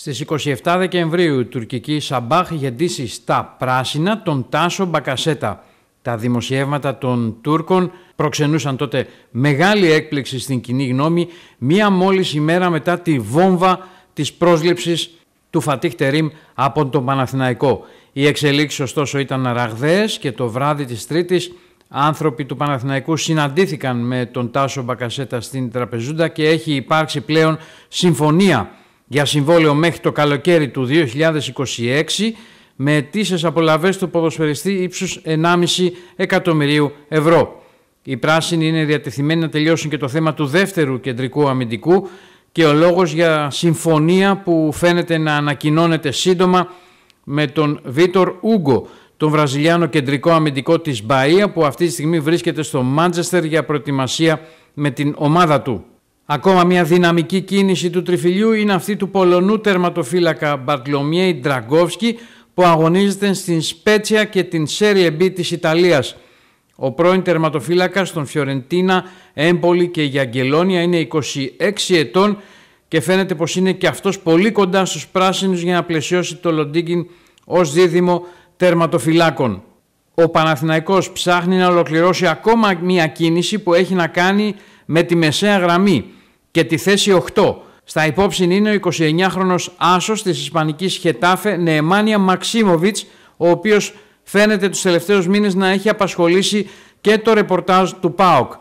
Στις 27 Δεκεμβρίου η τουρκική Σαμπάχ γεντήσει στα πράσινα τον Τάσο Μπακασέτα. Τα δημοσιεύματα των Τούρκων προξενούσαν τότε μεγάλη έκπληξη στην κοινή γνώμη μία μόλις ημέρα μετά τη βόμβα της πρόσληψης του Φατίχ Τερίμ από τον Παναθηναϊκό. Οι εξελίξεις ωστόσο ήταν ραγδαίες και το βράδυ της Τρίτης άνθρωποι του Παναθηναϊκού συναντήθηκαν με τον Τάσο Μπακασέτα στην Τραπεζούντα και έχει υπάρξει πλέον συμφωνία για συμβόλαιο μέχρι το καλοκαίρι του 2026 με αιτήσεις απολαβές του ποδοσφαιριστή ύψους 1,5 εκατομμυρίου ευρώ. Οι πράσινοι είναι διατεθειμένοι να τελειώσουν και το θέμα του δεύτερου κεντρικού αμυντικού και ο λόγος για συμφωνία που φαίνεται να ανακοινώνεται σύντομα με τον Βίτορ Ούγκο, τον Βραζιλιάνο κεντρικό αμυντικό της Μπαΐα που αυτή τη στιγμή βρίσκεται στο Μάντζεστερ για προετοιμασία με την ομάδα του. Ακόμα μια δυναμική κίνηση του τριφυλιού είναι αυτή του Πολωνού τερματοφύλακα Μπαρτλομιέη Ντραγκόφσκι που αγωνίζεται στην Σπέτσια και την Σέρι B της Ιταλίας. Ο πρώην τερματοφύλακας των Φιωρεντίνα, Έμπολη και Γιαγγελόνια είναι 26 ετών και φαίνεται πως είναι και αυτός πολύ κοντά στους πράσινους για να πλαισιώσει το Λοντίγκιν ως δίδυμο τερματοφυλάκων. Ο Παναθηναϊκός ψάχνει να ολοκληρώσει ακόμα μια κίνηση που έχει να κάνει με τη μεσαία γραμμή και τη θέση 8. Στα υπόψη είναι ο 29χρονος άσος της Ισπανικής Χετάφε Νεεμάνια Μαξίμοβιτς, ο οποίος φαίνεται τους τελευταίους μήνες να έχει απασχολήσει και το ρεπορτάζ του ΠΑΟΚ.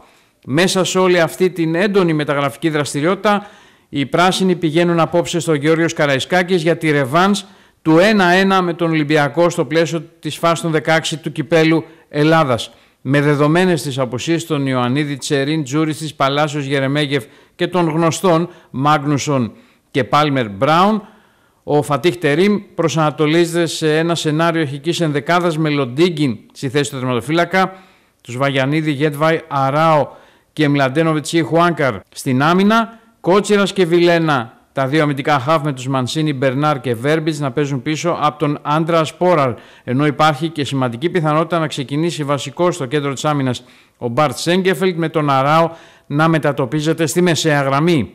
Μέσα σε όλη αυτή την έντονη μεταγραφική δραστηριότητα, οι πράσινοι πηγαίνουν απόψε στο Γεώργιος Καραϊσκάκης για τη ρεβάνς του 1-1 με τον Ολυμπιακό στο πλαίσιο της φάσης των 16 του Κυπέλου Ελλάδας. Με δεδομένες τις απουσίες των Ιωαννίδη Τσερίν, Τζούριστη, Παλάσιος Γερεμέγεφ και των γνωστών Μάγνουσον και Πάλμερ Μπράουν, ο Φατίχ Τερίμ προσανατολίζεται σε ένα σενάριο αρχική ενδεκάδας με Λοντίγκιν στη θέση του τερματοφύλακα, τους Βαγιανίδη, Γέτβαϊ, Αράο και Μλαντένοβιτσι Χουάνκαρ στην άμυνα, Κότσιρας και Βιλένα τα δύο αμυντικά χαφ με τους Μανσίνη, Μπερνάρ και Βέρμπιτς να παίζουν πίσω από τον Άντρα Σπόραρ, ενώ υπάρχει και σημαντική πιθανότητα να ξεκινήσει βασικός στο κέντρο της άμυνας ο Μπαρτ Σέγκεφελτ με τον Αράο να μετατοπίζεται στη μεσαία γραμμή.